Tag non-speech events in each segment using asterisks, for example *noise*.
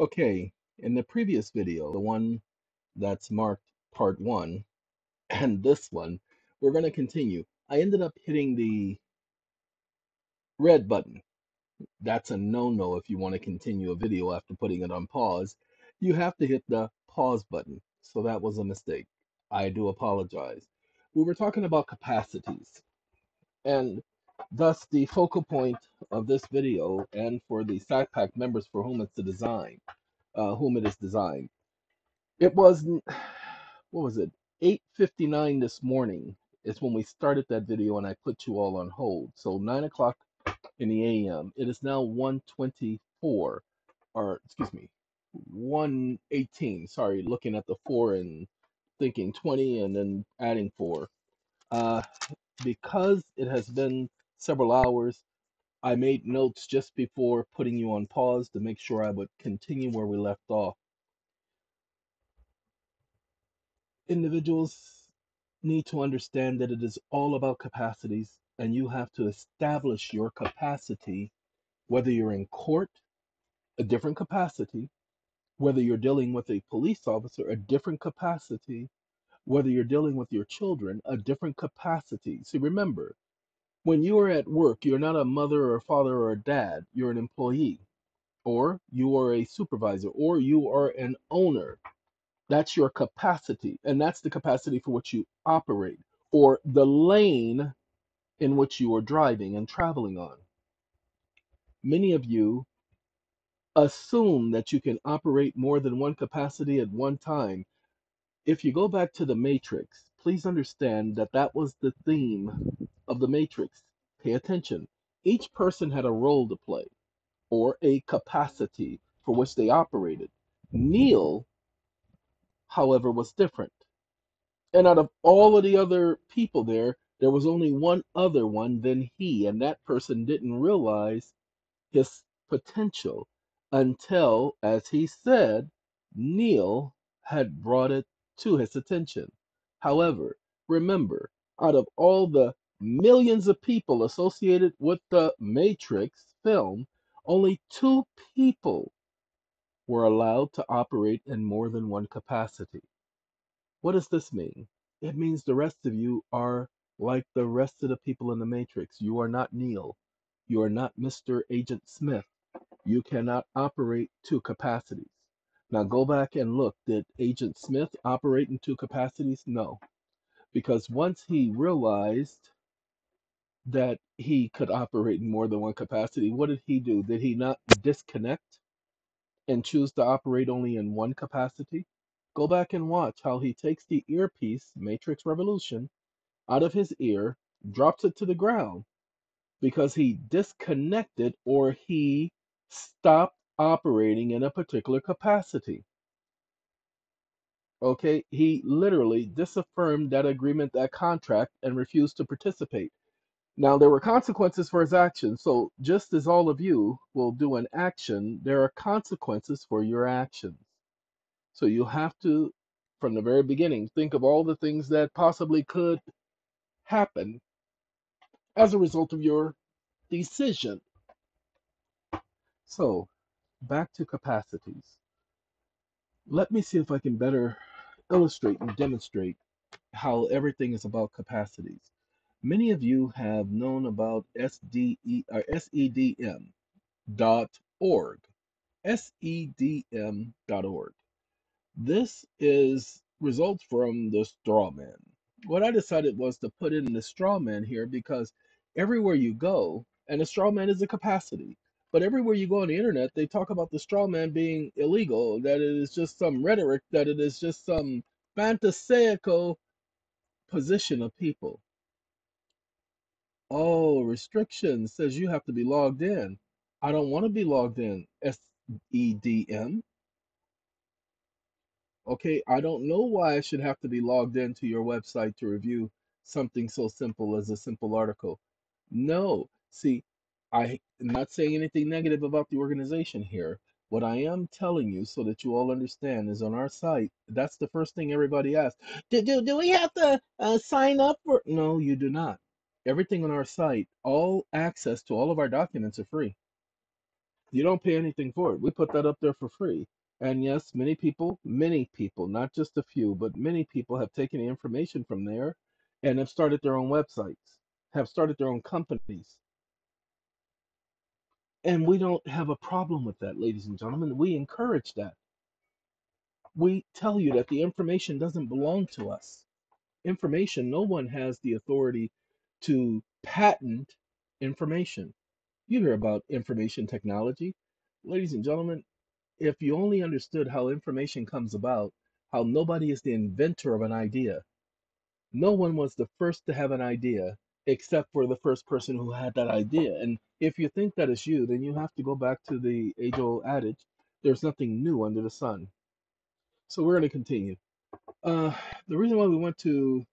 Okay, in the previous video, the one that's marked part one, *clears throat* and this one, we're going to continue. I ended up hitting the red button. That's a no-no if you want to continue a video after putting it on pause. You have to hit the pause button. So that was a mistake. I do apologize. We were talking about capacities, and thus the focal point of this video and for the SACPAC members for whom it's designed, uh, whom it is designed It was *sighs* what was it? 8:59 this morning is when we started that video and I put you all on hold. So nine o'clock in the AM. It is now 124 or excuse me, 118. Sorry, looking at the four and thinking 20 and then adding four. Uh, because it has been several hours, I made notes just before putting you on pause to make sure I would continue where we left off. Individuals need to understand that it is all about capacities and you have to establish your capacity whether you're in court a different capacity whether you're dealing with a police officer a different capacity whether you're dealing with your children a different capacity. See remember when you are at work you're not a mother or a father or a dad you're an employee or you are a supervisor or you are an owner That's your capacity, and that's the capacity for which you operate, or the lane in which you are driving and traveling on. Many of you assume that you can operate more than one capacity at one time. If you go back to the Matrix, please understand that that was the theme of the Matrix. Pay attention. Each person had a role to play or a capacity for which they operated. Neo, however, was different. And out of all of the other people there, there was only one other one than he, and that person didn't realize his potential until, as he said, Neo had brought it to his attention. However, remember, out of all the millions of people associated with the Matrix film, only two people were allowed to operate in more than one capacity. What does this mean? It means the rest of you are like the rest of the people in the Matrix. You are not Neo. You are not Mr. Agent Smith. You cannot operate two capacities. Now go back and look. Did Agent Smith operate in two capacities? No. Because once he realized that he could operate in more than one capacity, what did he do? Did he not disconnect and choose to operate only in one capacity? Go back and watch how he takes the earpiece, Matrix Revolution, out of his ear, drops it to the ground because he disconnected or he stopped operating in a particular capacity. Okay, he literally disaffirmed that agreement, that contract, and refused to participate. Now, there were consequences for his actions. So, just as all of you will do an action, there are consequences for your actions. So, you have to, from the very beginning, think of all the things that possibly could happen as a result of your decision. So, back to capacities. Let me see if I can better illustrate and demonstrate how everything is about capacities. Many of you have known about SDE or uh, SEDM dot org. SEDM dot org. This is results from the straw man. What I decided was to put in the straw man here because everywhere you go, and a straw man is a capacity, but everywhere you go on the internet, they talk about the straw man being illegal, that it is just some rhetoric, that it is just some fantasical position of people. Oh, restrictions says you have to be logged in. I don't want to be logged in. SEDM. Okay, I don't know why I should have to be logged into your website to review something so simple as a simple article. No, see, I am not saying anything negative about the organization here. What I am telling you, so that you all understand, is on our site. That's the first thing everybody asks. Do, do, do we have to uh, sign up for? No, you do not. Everything on our site, all access to all of our documents are free. You don't pay anything for it. We put that up there for free. And yes, many people, many people, not just a few, but many people have taken the information from there and have started their own websites, have started their own companies. And we don't have a problem with that, ladies and gentlemen. We encourage that. We tell you that the information doesn't belong to us. Information, no one has the authority to patent information. You hear about information technology. Ladies and gentlemen, if you only understood how information comes about, how nobody is the inventor of an idea, no one was the first to have an idea except for the first person who had that idea. And if you think that is you, then you have to go back to the age old adage there's nothing new under the sun. So we're going to continue. Uh, the reason why we went to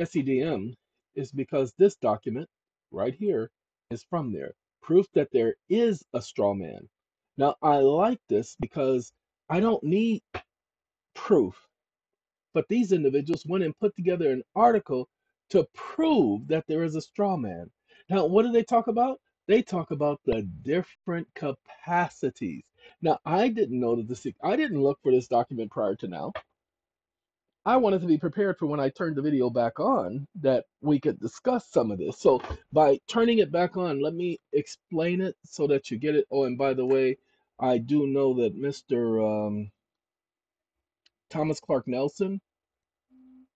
SEDM is because this document right here is from there. Proof that there is a straw man. Now, I like this because I don't need proof, but these individuals went and put together an article to prove that there is a straw man. Now, what do they talk about? They talk about the different capacities. Now, I didn't know that this, I didn't look for this document prior to now. I wanted to be prepared for when I turned the video back on that we could discuss some of this. So by turning it back on, let me explain it so that you get it. Oh, and by the way, I do know that Mr. Um, Thomas Clark Nelson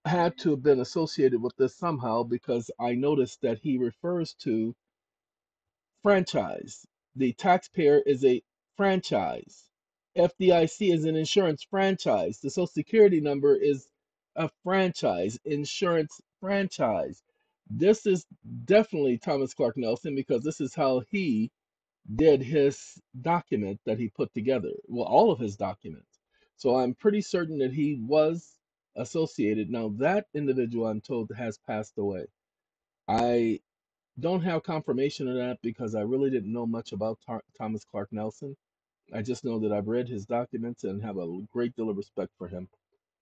had to have been associated with this somehow because I noticed that he refers to franchise. The taxpayer is a franchise. FDIC is an insurance franchise. The Social Security number is a franchise, insurance franchise. This is definitely Thomas Clark Nelson because this is how he did his document that he put together. Well, all of his documents. So I'm pretty certain that he was associated. Now, that individual I'm told has passed away. I don't have confirmation of that because I really didn't know much about Tar- Thomas Clark Nelson. I just know that I've read his documents and have a great deal of respect for him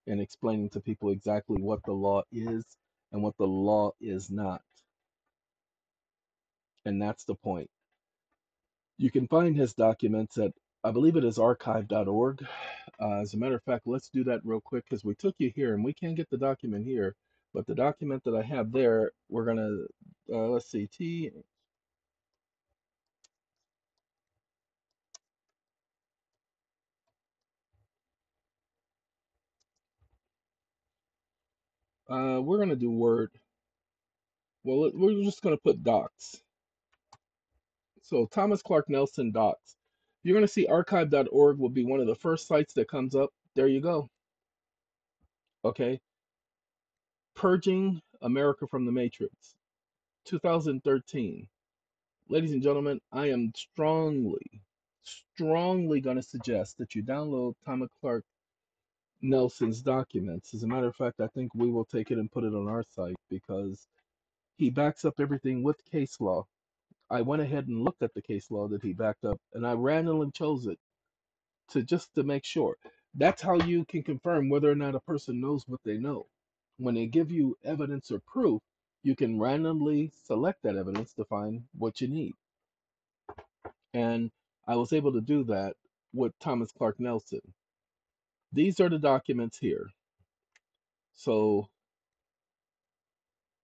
in explaining to people exactly what the law is and what the law is not. And that's the point. You can find his documents at, I believe it is archive.org. Uh, as a matter of fact, let's do that real quick because we took you here and we can't get the document here. But the document that I have there, we're going to, uh, let's see, T, uh, we're going to do Word. Well, we're just going to put docs. So Thomas Clark Nelson docs. You're going to see archive.org will be one of the first sites that comes up. There you go. Okay. Purging America from the Matrix, 2013. Ladies and gentlemen, I am strongly, strongly going to suggest that you download Thomas Clark Nelson's documents. As a matter of fact, I think we will take it and put it on our site because he backs up everything with case law. I went ahead and looked at the case law that he backed up, and I randomly chose it to just to make sure. That's how you can confirm whether or not a person knows what they know. When they give you evidence or proof, you can randomly select that evidence to find what you need. And I was able to do that with Thomas Clark Nelson. These are the documents here. So,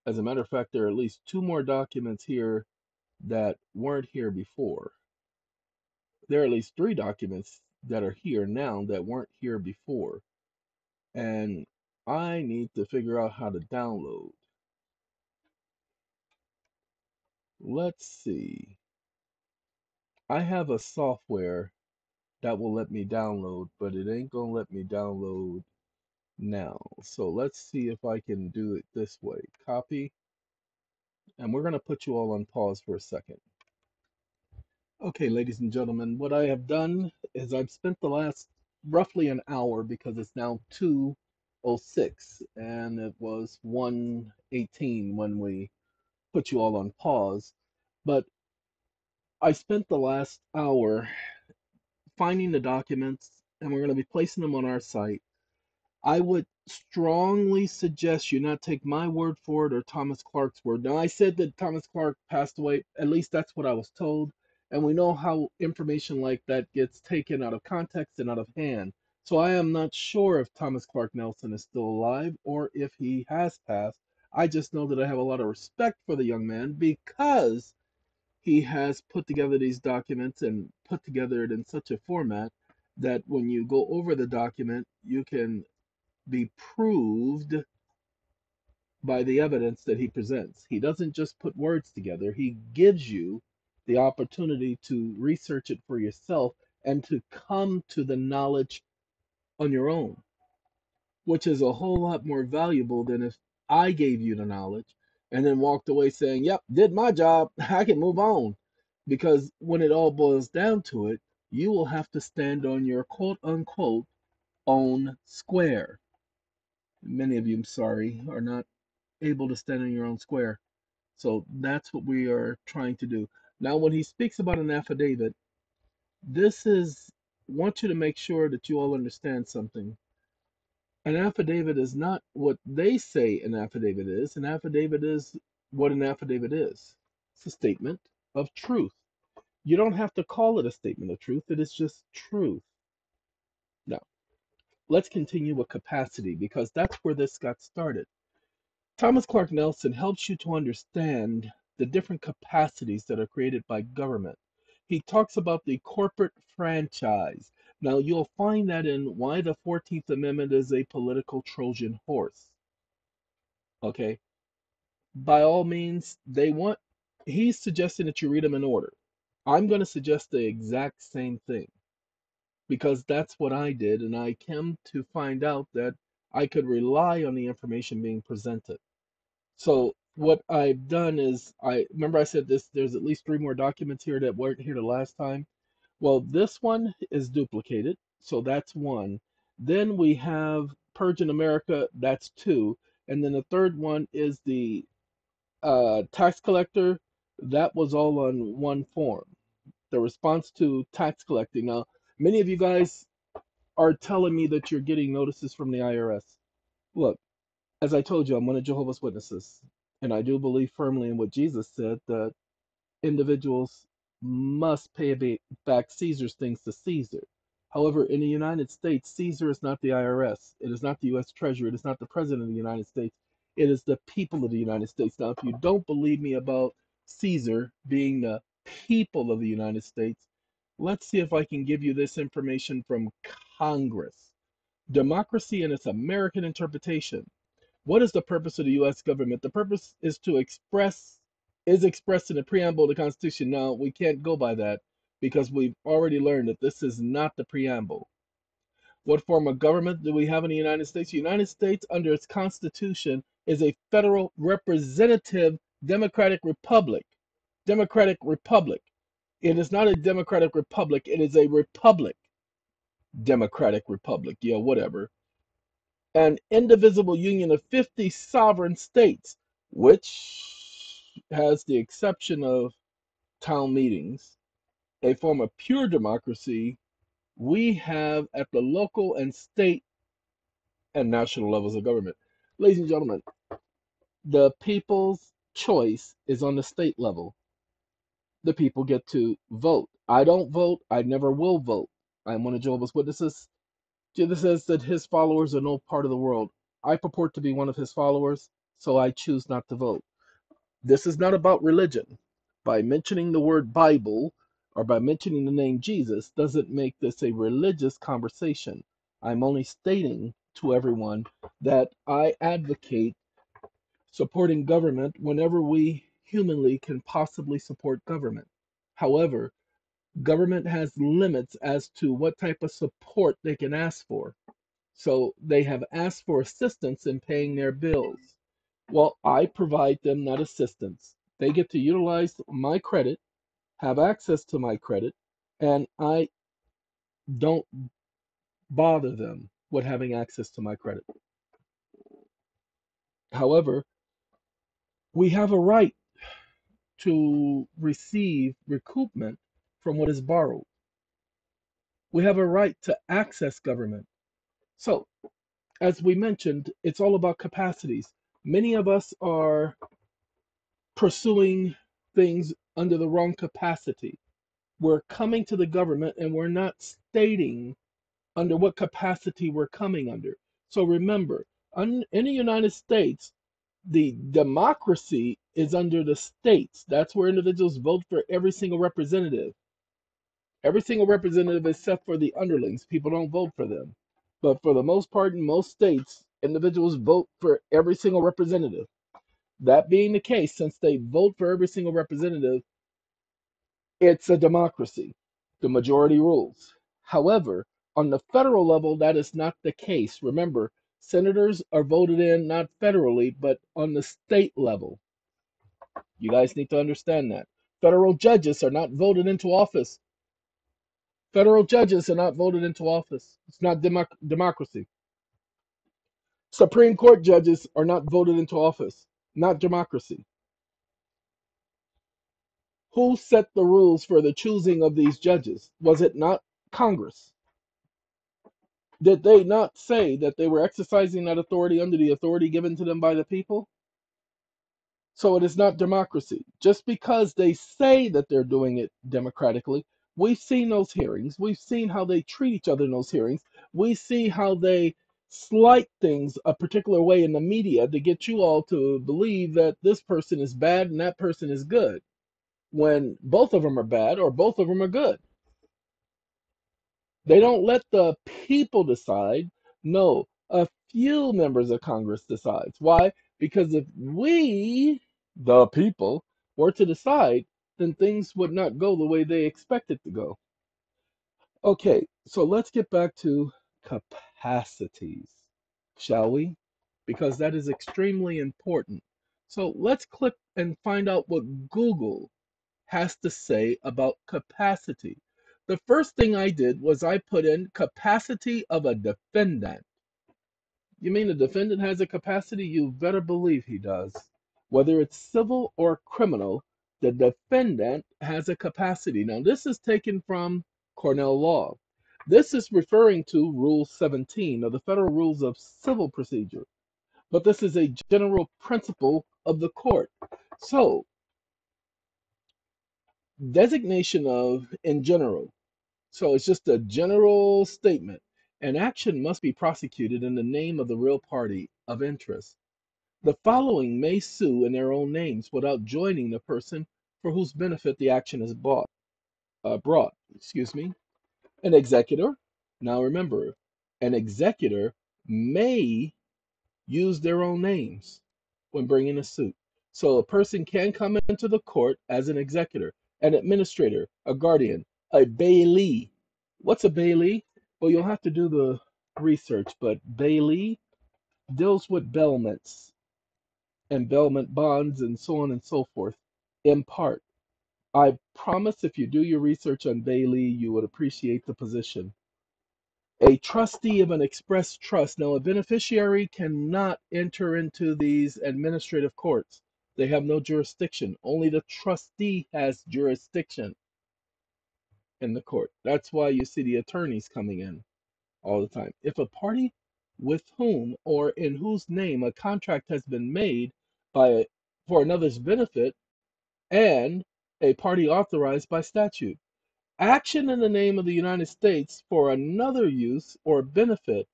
as a matter of fact, there are at least two more documents here that weren't here before. There are at least three documents that are here now that weren't here before. And I need to figure out how to download. Let's see. I have a software that will let me download, but it ain't gonna let me download now. So let's see if I can do it this way. Copy. And we're gonna put you all on pause for a second. Okay, ladies and gentlemen, what I have done is I've spent the last roughly an hour because it's now 2:06 and it was 1:18 when we put you all on pause. But I spent the last hour finding the documents and we're going to be placing them on our site. I would strongly suggest you not take my word for it or Thomas Clark's word. Now, I said that Thomas Clark passed away, at least that's what I was told. And we know how information like that gets taken out of context and out of hand. So I am not sure if Thomas Clark Nelson is still alive or if he has passed. I just know that I have a lot of respect for the young man because he has put together these documents and put together it in such a format that when you go over the document, you can be proved by the evidence that he presents. He doesn't just put words together, he gives you the opportunity to research it for yourself and to come to the knowledge on your own, which is a whole lot more valuable than if I gave you the knowledge and then walked away saying, Yep, did my job. *laughs* I can move on. Because when it all boils down to it, you will have to stand on your quote unquote own square. Many of you, I'm sorry, are not able to stand in your own square. So that's what we are trying to do. Now, when he speaks about an affidavit, this is, want you to make sure that you all understand something. An affidavit is not what they say an affidavit is. An affidavit is what an affidavit is. It's a statement of truth. You don't have to call it a statement of truth, it is just truth. Let's continue with capacity because that's where this got started. Thomas Clark Nelson helps you to understand the different capacities that are created by government. He talks about the corporate franchise. Now, you'll find that in why the 14th Amendment is a political Trojan horse. Okay? By all means, they want, he's suggesting that you read them in order. I'm going to suggest the exact same thing because that's what I did, and I came to find out that I could rely on the information being presented. So what I've done is I remember I said this there's at least three more documents here that weren't here the last time. Well, this one is duplicated, so that's one. Then we have Purge in America, that's two. And then the third one is the uh, tax collector, that was all on one form. The response to tax collecting. Now, many of you guys are telling me that you're getting notices from the IRS. Look, as I told you, I'm one of Jehovah's Witnesses, and I do believe firmly in what Jesus said that individuals must pay back Caesar's things to Caesar. However, in the United States, Caesar is not the IRS. It is not the U.S. Treasury. It is not the President of the United States. It is the people of the United States. Now, if you don't believe me about Caesar being the people of the United States, let's see if I can give you this information from Congress. Democracy in its American interpretation. What is the purpose of the U.S. government? The purpose is to express, is expressed in the preamble of the Constitution. Now, we can't go by that because we've already learned that this is not the preamble. What form of government do we have in the United States? The United States, under its Constitution, is a federal representative democratic republic. Democratic republic. It is not a democratic republic, it is a republic. Democratic republic. Yeah, whatever an indivisible union of 50 sovereign states, which has the exception of town meetings, a form of pure democracy we have at the local and state and national levels of government. Ladies and gentlemen, the people's choice is on the state level. The people get to vote. I don't vote. I never will vote. I'm one of Jehovah's Witnesses. Jesus says that his followers are no part of the world. I purport to be one of his followers, so I choose not to vote. This is not about religion. By mentioning the word Bible or by mentioning the name Jesus doesn't make this a religious conversation. I'm only stating to everyone that I advocate supporting government whenever we humanly can possibly support government. However, government has limits as to what type of support they can ask for. So they have asked for assistance in paying their bills. Well, I provide them that assistance. They get to utilize my credit, have access to my credit, and I don't bother them with having access to my credit. However, we have a right to receive recoupment from what is borrowed. We have a right to access government. So, as we mentioned, it's all about capacities. Many of us are pursuing things under the wrong capacity. We're coming to the government and we're not stating under what capacity we're coming under. So remember, un, in the United States, the democracy is under the states. That's where individuals vote for every single representative. Every single representative except for the underlings. People don't vote for them. But for the most part, in most states, individuals vote for every single representative. That being the case, since they vote for every single representative, it's a democracy. The majority rules. However, on the federal level, that is not the case. Remember, senators are voted in not federally, but on the state level. You guys need to understand that. Federal judges are not voted into office. Federal judges are not voted into office. It's not democ- democracy. Supreme Court judges are not voted into office. Not democracy. Who set the rules for the choosing of these judges? Was it not Congress? Did they not say that they were exercising that authority under the authority given to them by the people? So it is not democracy. Just because they say that they're doing it democratically, we've seen those hearings. We've seen how they treat each other in those hearings. We see how they slight things a particular way in the media to get you all to believe that this person is bad and that person is good when both of them are bad or both of them are good. They don't let the people decide. No, a few members of Congress decides. Why? Because if we, the people, were to decide, then things would not go the way they expect it to go. Okay, so let's get back to capacities, shall we? Because that is extremely important. So let's click and find out what Google has to say about capacity. The first thing I did was I put in capacity of a defendant. You mean a defendant has a capacity? You better believe he does. Whether it's civil or criminal, the defendant has a capacity. Now, this is taken from Cornell Law. This is referring to Rule 17 of the Federal Rules of Civil Procedure, but this is a general principle of the court. So, designation of in general. So it's just a general statement. An action must be prosecuted in the name of the real party of interest. The following may sue in their own names without joining the person for whose benefit the action is bought, uh, brought. Excuse me. An executor. Now remember, an executor may use their own names when bringing a suit. So a person can come into the court as an executor, an administrator, a guardian, a bailee. What's a bailee? Well, you'll have to do the research, but bailee deals with bailments and bailment bonds and so on and so forth in part. I promise if you do your research on bailee, you would appreciate the position. A trustee of an express trust. Now, a beneficiary cannot enter into these administrative courts. They have no jurisdiction. Only the trustee has jurisdiction in the court. That's why you see the attorneys coming in all the time. If a party with whom or in whose name a contract has been made by for another's benefit and a party authorized by statute action in the name of the United States for another use or benefit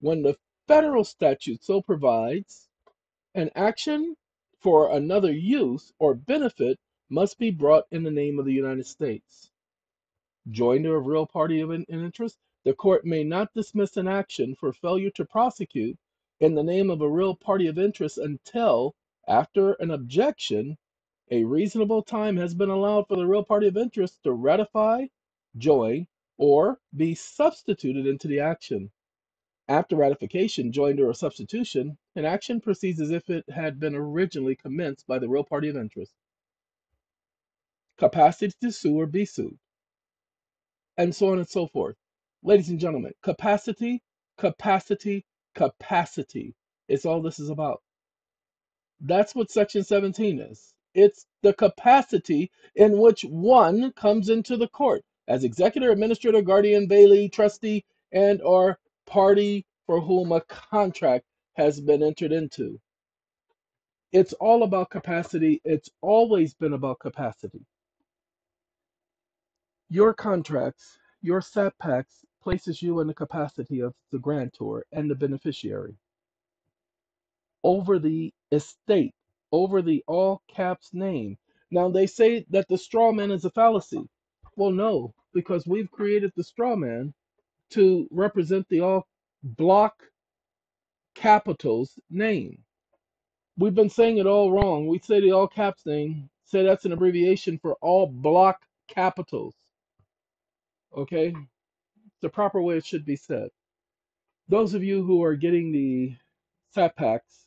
when the federal statute so provides, an action for another use or benefit must be brought in the name of the United States. Joinder of real party of in interest, the court may not dismiss an action for failure to prosecute in the name of a real party of interest until, after an objection, a reasonable time has been allowed for the real party of interest to ratify, join, or be substituted into the action. After ratification, joinder, or substitution, an action proceeds as if it had been originally commenced by the real party of interest. Capacity to sue or be sued, and so on and so forth. Ladies and gentlemen, capacity, capacity, capacity is all this is about. That's what Section 17 is. It's the capacity in which one comes into the court as executor, administrator, guardian, bailee, trustee, and or party for whom a contract has been entered into. It's all about capacity. It's always been about capacity. Your contracts, your SAT packs places you in the capacity of the grantor and the beneficiary over the estate, over the all caps name. Now they say that the straw man is a fallacy. Well, no, because we've created the straw man to represent the all block capitals name. We've been saying it all wrong. We say the all caps name, say that's an abbreviation for all block capitals. Okay? The proper way it should be said. Those of you who are getting the SAT Packs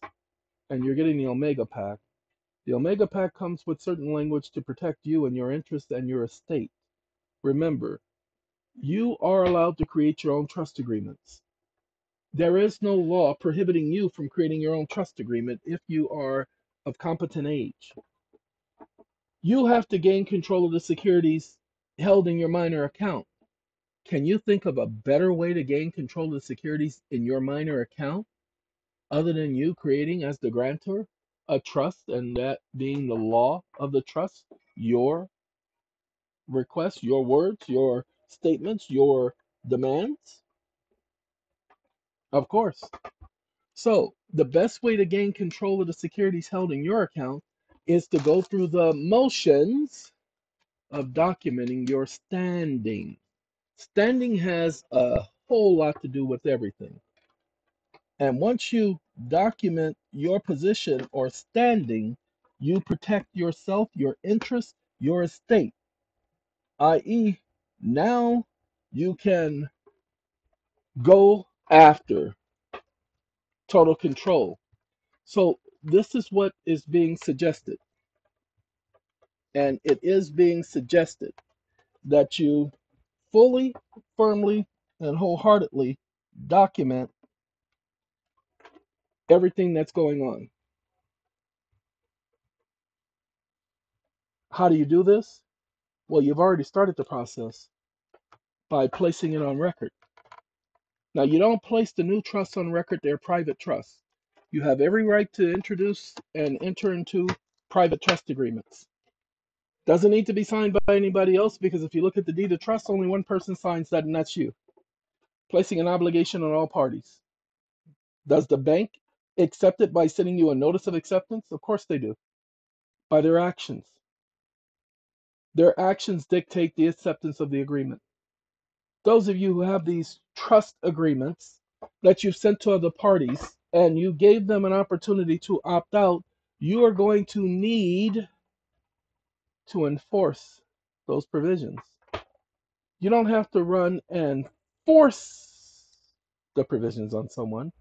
and you're getting the Omega Pack, the Omega Pack comes with certain language to protect you and your interests and your estate. Remember, you are allowed to create your own trust agreements. There is no law prohibiting you from creating your own trust agreement if you are of competent age. You have to gain control of the securities held in your minor account. Can you think of a better way to gain control of the securities in your minor account other than you creating as the grantor a trust and that being the law of the trust, your requests, your words, your statements, your demands? Of course. So, the best way to gain control of the securities held in your account is to go through the motions of documenting your standing. Standing has a whole lot to do with everything. And once you document your position or standing, you protect yourself, your interests, your estate, i.e., now you can go after total control. So, this is what is being suggested. And it is being suggested that you fully, firmly, and wholeheartedly document everything that's going on. How do you do this? Well, you've already started the process by placing it on record. Now, you don't place the new trusts on record, they're private trusts. You have every right to introduce and enter into private trust agreements. Doesn't need to be signed by anybody else because if you look at the deed of trust, only one person signs that, and that's you, placing an obligation on all parties. Does the bank accept it by sending you a notice of acceptance? Of course they do, by their actions. Their actions dictate the acceptance of the agreement. Those of you who have these trust agreements that you've sent to other parties and you gave them an opportunity to opt out, you are going to need to enforce those provisions. You don't have to run and force the provisions on someone.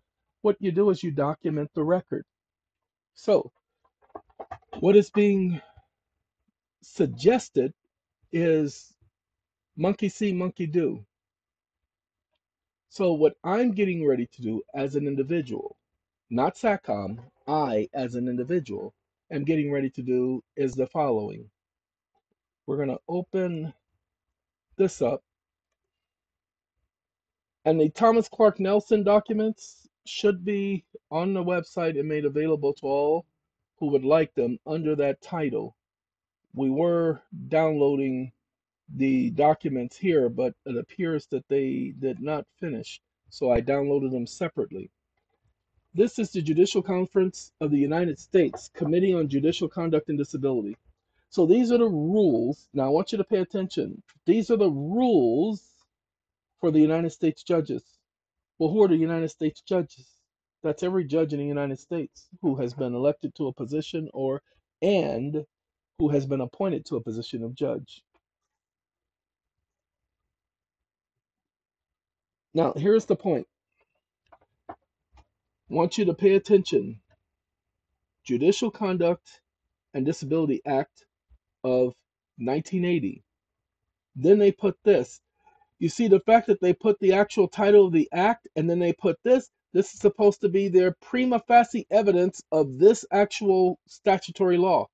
What you do is you document the record. So, what is being suggested is monkey see, monkey do. So, what I'm getting ready to do as an individual, not SATCOM, I as an individual, am getting ready to do is the following. We're going to open this up, and the Thomas Clark Nelson documents should be on the website and made available to all who would like them under that title. We were downloading the documents here, but it appears that they did not finish, so I downloaded them separately. This is the Judicial Conference of the United States Committee on Judicial Conduct and Disability. So these are the rules. Now I want you to pay attention. These are the rules for the United States judges. Well, who are the United States judges? That's every judge in the United States who has been elected to a position or and who has been appointed to a position of judge. Now, here's the point. I want you to pay attention. Judicial Conduct and Disability Act of 1980. Then they put this. You see the fact that they put the actual title of the act and then they put this, this is supposed to be their prima facie evidence of this actual statutory law.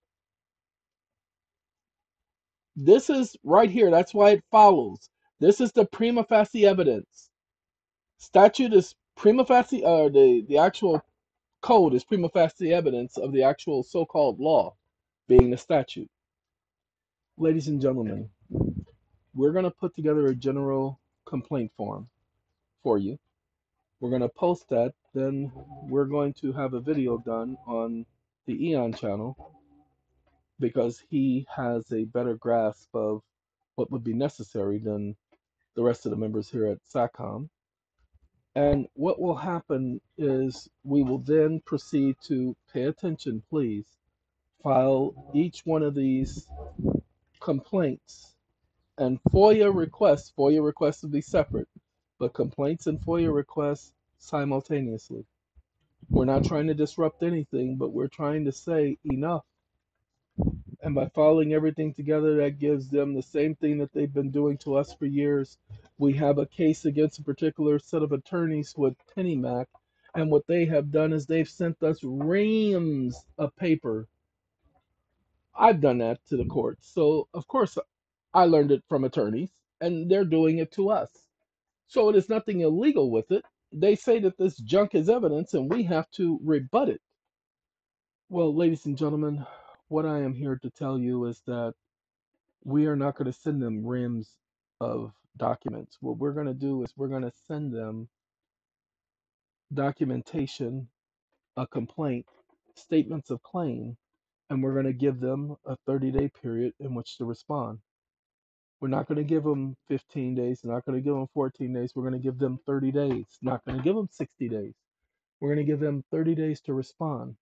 This is right here. That's why it follows. This is the prima facie evidence. Statute is prima facie, or the, the actual code is prima facie evidence of the actual so called law being the statute. Ladies and gentlemen, we're going to put together a general complaint form for you. We're going to post that. Then we're going to have a video done on the EeoN channel because he has a better grasp of what would be necessary than the rest of the members here at SATCOM. And what will happen is we will then proceed to pay attention, please. File each one of these complaints and FOIA requests. FOIA requests will be separate, but complaints and FOIA requests simultaneously. We're not trying to disrupt anything, but we're trying to say enough and by following everything together, that gives them the same thing that they've been doing to us for years. We have a case against a particular set of attorneys with PennyMac, and what they have done is they've sent us reams of paper. I've done that to the courts. So, of course, I learned it from attorneys, and they're doing it to us. So, it is nothing illegal with it. They say that this junk is evidence, and we have to rebut it. Well, ladies and gentlemen, what I am here to tell you is that we are not going to send them rims of documents. What we're going to do is we're going to send them documentation, a complaint, statements of claim, and we're going to give them a 30 day period in which to respond. We're not going to give them 15 days, not going to give them 14 days. We're going to give them 30 days, not going to give them 60 days. We're going to give them 30 days to respond.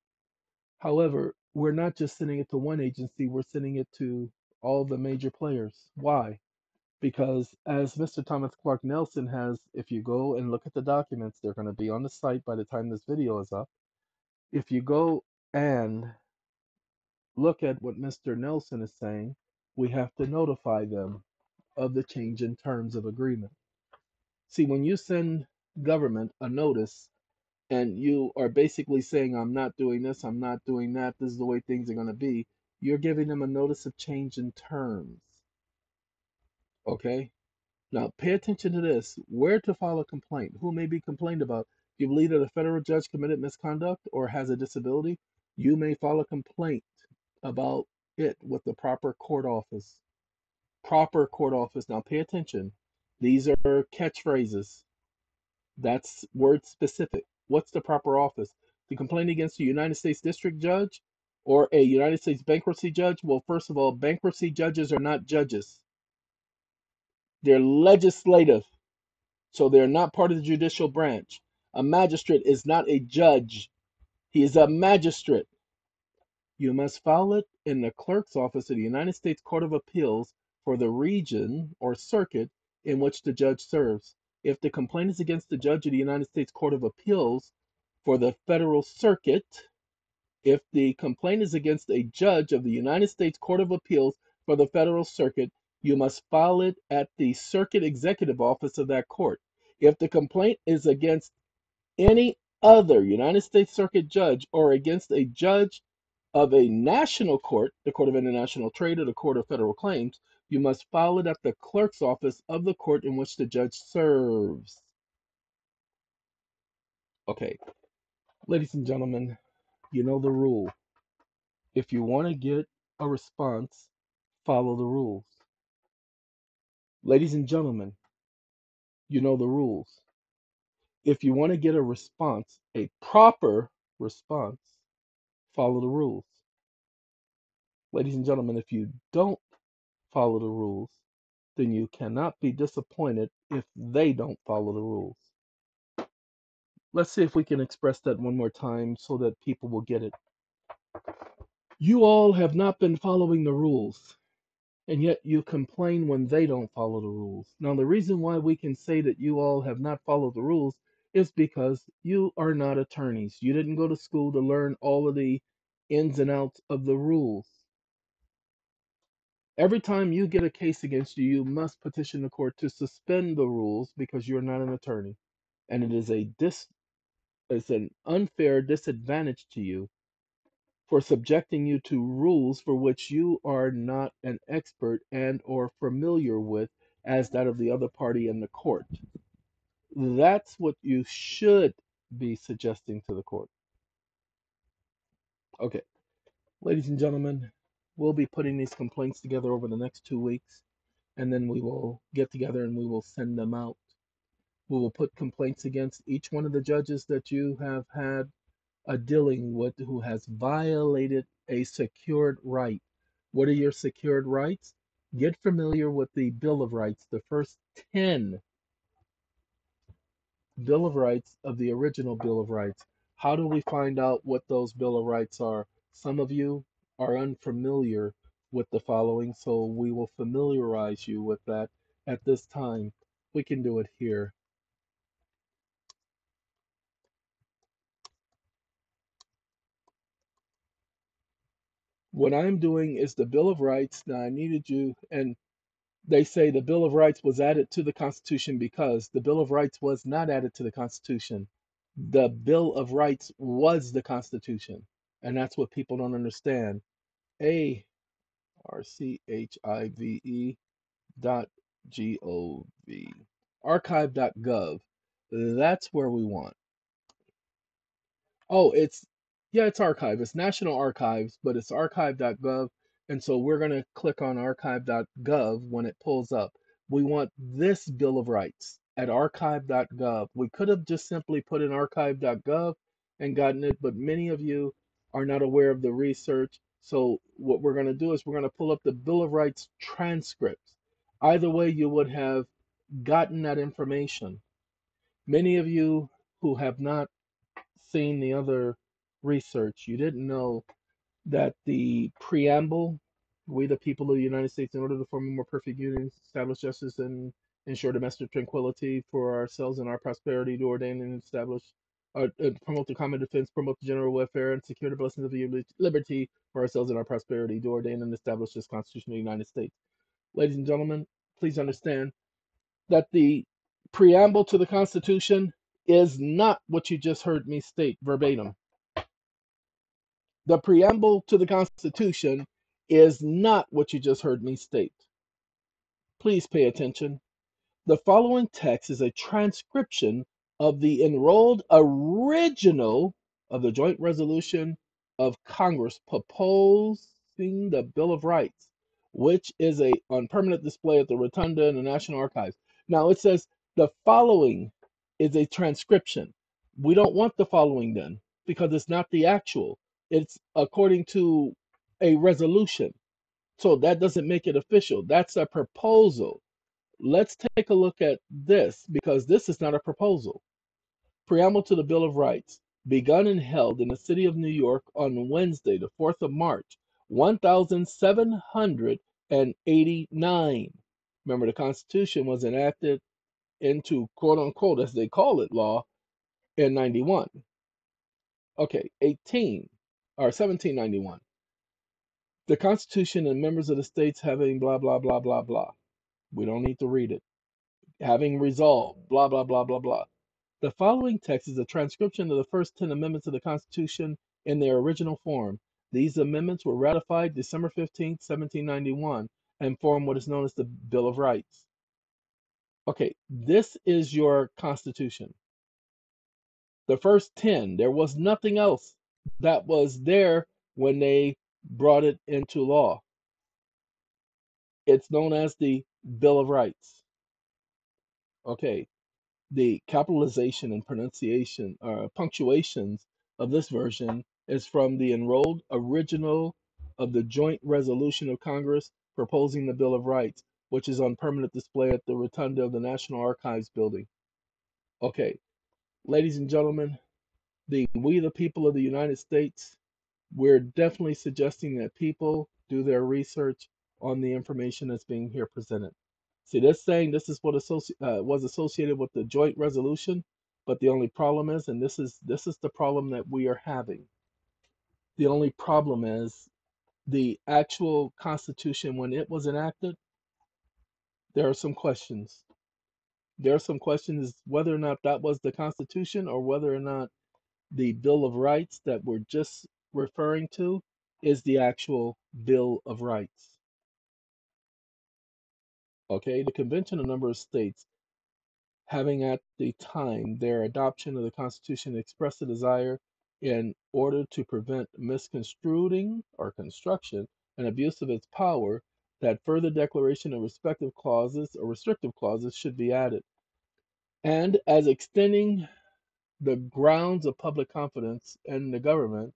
However, we're not just sending it to one agency, we're sending it to all the major players. Why? Because as Mr. Thomas Clark Nelson has, if you go and look at the documents, they're going to be on the site by the time this video is up. If you go and look at what Mr. Nelson is saying, we have to notify them of the change in terms of agreement. See, when you send government a notice and you are basically saying, I'm not doing this, I'm not doing that, this is the way things are going to be, you're giving them a notice of change in terms. Okay? Now, pay attention to this. Where to file a complaint? Who may be complained about? If you believe that a federal judge committed misconduct or has a disability, you may file a complaint about it with the proper court office. Proper court office. Now, pay attention. These are catchphrases. That's word specific. What's the proper office? To complain against a United States District Judge or a United States bankruptcy judge? Well, first of all, bankruptcy judges are not judges. They're legislative, so they're not part of the judicial branch. A magistrate is not a judge, he is a magistrate. You must file it in the clerk's office of the United States Court of Appeals for the region or circuit in which the judge serves. If the complaint is against the judge of the United States Court of Appeals for the Federal Circuit, if the complaint is against a judge of the United States Court of Appeals for the Federal Circuit, you must file it at the Circuit Executive Office of that court. If the complaint is against any other United States Circuit judge or against a judge of a national court, the Court of International Trade or the Court of Federal Claims, you must file it at the clerk's office of the court in which the judge serves. Okay, ladies and gentlemen, you know the rule. If you want to get a response, follow the rules. Ladies and gentlemen, you know the rules. If you want to get a response, a proper response, follow the rules. Ladies and gentlemen, if you don't follow the rules, then you cannot be disappointed if they don't follow the rules. Let's see if we can express that one more time so that people will get it. You all have not been following the rules, and yet you complain when they don't follow the rules. Now, the reason why we can say that you all have not followed the rules is because you are not attorneys. You didn't go to school to learn all of the ins and outs of the rules. Every time you get a case against you, you must petition the court to suspend the rules because you're not an attorney. And it is a dis it's an unfair disadvantage to you for subjecting you to rules for which you are not an expert and or familiar with as that of the other party in the court. That's what you should be suggesting to the court. Okay, ladies and gentlemen, we'll be putting these complaints together over the next two weeks. and then we will get together and we will send them out. We will put complaints against each one of the judges that you have had a dealing with who has violated a secured right. What are your secured rights? Get familiar with the Bill of Rights, the first 10 Bill of Rights of the original Bill of Rights. How do we find out what those Bill of Rights are? Some of you are unfamiliar with the following, so we will familiarize you with that at this time. We can do it here. What I'm doing is the Bill of Rights. Now, I needed you, and they say the Bill of Rights was added to the Constitution because the Bill of Rights was not added to the Constitution. The Bill of Rights was the Constitution. And that's what people don't understand. A R C H I V E dot G O V. Archive dot gov. That's where we want. Oh, it's yeah, it's archive. It's National Archives, but it's archive.gov. And so we're going to click on archive.gov when it pulls up. We want this Bill of Rights at archive.gov. We could have just simply put in archive.gov and gotten it, but many of you are not aware of the research. So what we're going to do is we're going to pull up the Bill of Rights transcripts. Either way, you would have gotten that information. Many of you who have not seen the other research, you didn't know that the preamble, we the people of the United States, in order to form a more perfect union, establish justice and ensure domestic tranquility for ourselves and our prosperity, to ordain and establish, uh, uh, promote the common defense, promote the general welfare, and secure the blessings of liberty for ourselves and our prosperity, to ordain and establish this Constitution of the United States. Ladies and gentlemen, please understand that the preamble to the Constitution is not what you just heard me state verbatim. The preamble to the Constitution is not what you just heard me state. Please pay attention. The following text is a transcription of the enrolled original of the joint resolution of Congress proposing the Bill of Rights, which is a on permanent display at the Rotunda in the National Archives. Now it says the following is a transcription. We don't want the following then because it's not the actual. It's according to a resolution. So that doesn't make it official. That's a proposal. Let's take a look at this because this is not a proposal. Preamble to the Bill of Rights, begun and held in the city of New York on Wednesday, the 4th of March, 1789. Remember, the Constitution was enacted into quote unquote, as they call it, law in 91. Okay, 18 or 1791. The Constitution and members of the states having blah, blah, blah, blah, blah. We don't need to read it. Having resolved, blah, blah, blah, blah, blah. The following text is a transcription of the first 10 amendments of the Constitution in their original form. These amendments were ratified December 15, 1791, and form what is known as the Bill of Rights. Okay, this is your Constitution. The first 10, there was nothing else that was there when they brought it into law. It's known as the Bill of Rights. Okay, the capitalization and pronunciation or punctuations of this version is from the enrolled original of the joint resolution of Congress proposing the Bill of Rights, which is on permanent display at the rotunda of the National Archives building. Okay, ladies and gentlemen, the we the people of the United States, we're definitely suggesting that people do their research on the information that's being here presented. See, this saying this is what associ- uh, was associated with the joint resolution, but the only problem is, and this is this is the problem that we are having. The only problem is the actual Constitution when it was enacted. There are some questions. There are some questions whether or not that was the Constitution or whether or not the Bill of Rights that we're just referring to is the actual Bill of Rights. Okay, the convention of number of states having at the time their adoption of the Constitution expressed a desire in order to prevent misconstruing or construction and abuse of its power, that further declaration of respective clauses or restrictive clauses should be added. And as extending the grounds of public confidence in the government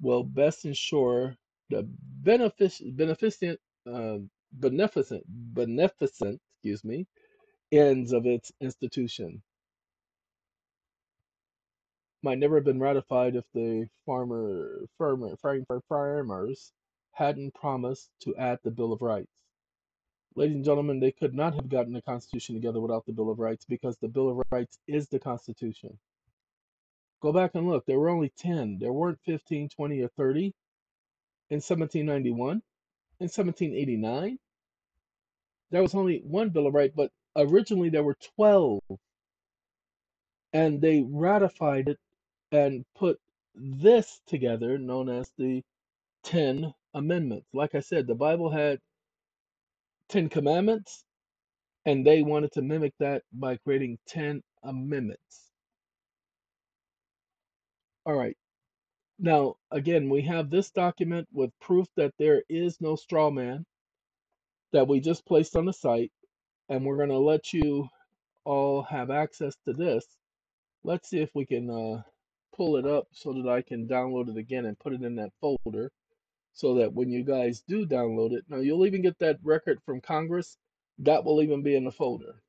will best ensure the benefic- beneficent, uh, beneficent, beneficent, excuse me, ends of its institution. Might never have been ratified if the farmer, farmer, farm- farmers hadn't promised to add the Bill of Rights. Ladies and gentlemen, they could not have gotten the Constitution together without the Bill of Rights because the Bill of Rights is the Constitution. Go back and look. There were only 10. There weren't 15, 20, or 30 in 1791. In 1789, there was only one Bill of Rights, but originally there were 12. And they ratified it and put this together, known as the 10 Amendments. Like I said, the Bible had 10 commandments, and they wanted to mimic that by creating 10 amendments. All right. Now, again, we have this document with proof that there is no straw man that we just placed on the site, and we're going to let you all have access to this. Let's see if we can uh, pull it up so that I can download it again and put it in that folder so that when you guys do download it, now you'll even get that record from Congress, that will even be in the folder.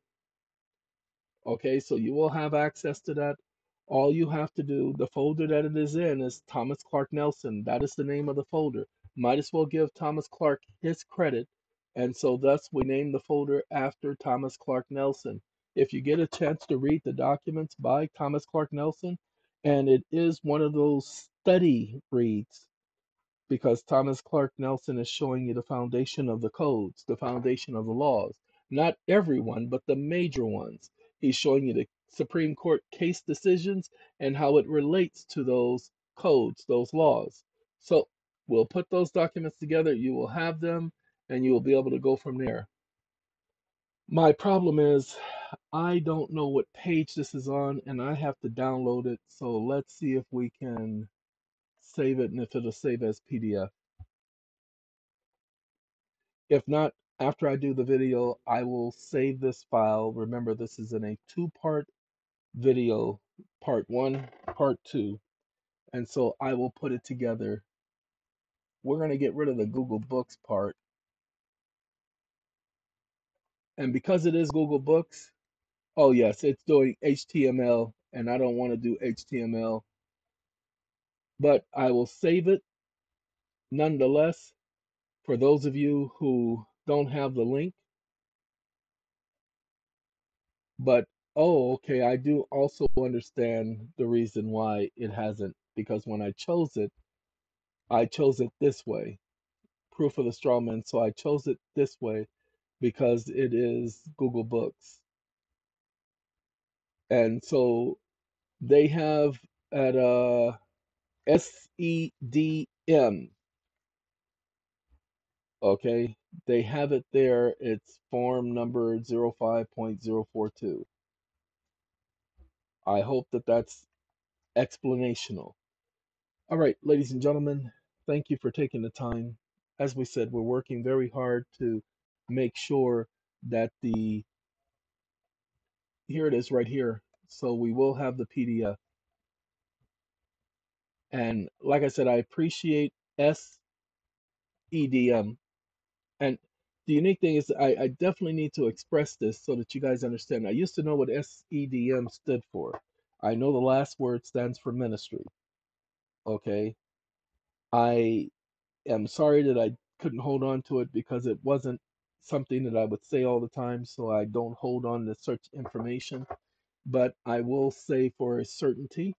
Okay, so you will have access to that. All you have to do, the folder that it is in is Thomas Clark Nelson. That is the name of the folder. Might as well give Thomas Clark his credit. And so thus we name the folder after Thomas Clark Nelson. If you get a chance to read the documents by Thomas Clark Nelson, and it is one of those study reads because Thomas Clark Nelson is showing you the foundation of the codes, the foundation of the laws. Not everyone, but the major ones. He's showing you the Supreme Court case decisions and how it relates to those codes, those laws. So we'll put those documents together. You will have them and you will be able to go from there. My problem is I don't know what page this is on and I have to download it. So let's see if we can save it and if it'll save as PDF. If not, after I do the video, I will save this file. Remember, this is in a two-part video, part one, part two. And so I will put it together. We're going to get rid of the Google Books part. And because it is Google Books, oh yes, it's doing HTML, and I don't want to do HTML. But I will save it nonetheless. For those of you who don't have the link, But Oh, okay. I do also understand the reason why it hasn't, because when I chose it, I chose it this way. Proof of the straw man. So I chose it this way because it is Google Books. And so they have at a S E D M. SEDM. Okay, they have it there. It's form number 05.042. I hope that that's explanational. All right, ladies and gentlemen, thank you for taking the time. As we said, we're working very hard to make sure that the, here it is right here. So we will have the PDF. And like I said, I appreciate SEDM. And the unique thing is I, I definitely need to express this so that you guys understand. I used to know what SEDM stood for. I know the last word stands for ministry. Okay. I am sorry that I couldn't hold on to it because it wasn't something that I would say all the time, so I don't hold on to such information. But I will say for a certainty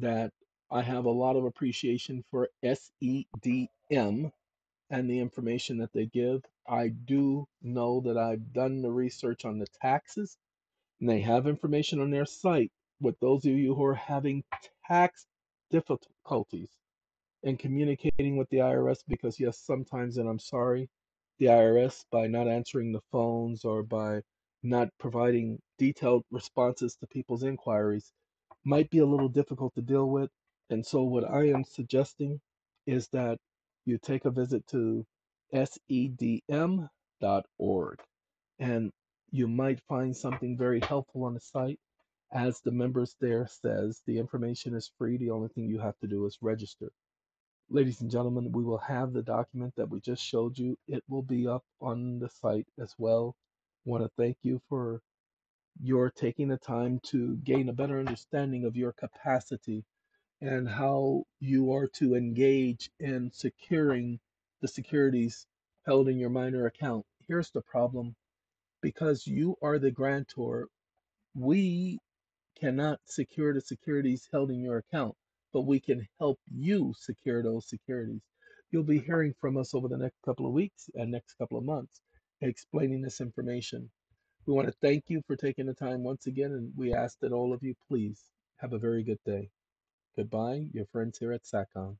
that I have a lot of appreciation for SEDM and the information that they give. I do know that I've done the research on the taxes, and they have information on their site with those of you who are having tax difficulties and communicating with the IRS because, yes, sometimes, and I'm sorry, the IRS, by not answering the phones or by not providing detailed responses to people's inquiries, might be a little difficult to deal with. And so, what I am suggesting is that you take a visit to sedm dot org, And you might find something very helpful on the site. As the members there says, the information is free. The only thing you have to do is register. Ladies and gentlemen, we will have the document that we just showed you. It will be up on the site as well. I want to thank you for your taking the time to gain a better understanding of your capacity and how you are to engage in securing the securities held in your minor account. Here's the problem because you are the grantor, we cannot secure the securities held in your account, but we can help you secure those securities. You'll be hearing from us over the next couple of weeks and next couple of months explaining this information. We want to thank you for taking the time once again, and we ask that all of you please have a very good day. Goodbye, your friends here at SATCOM.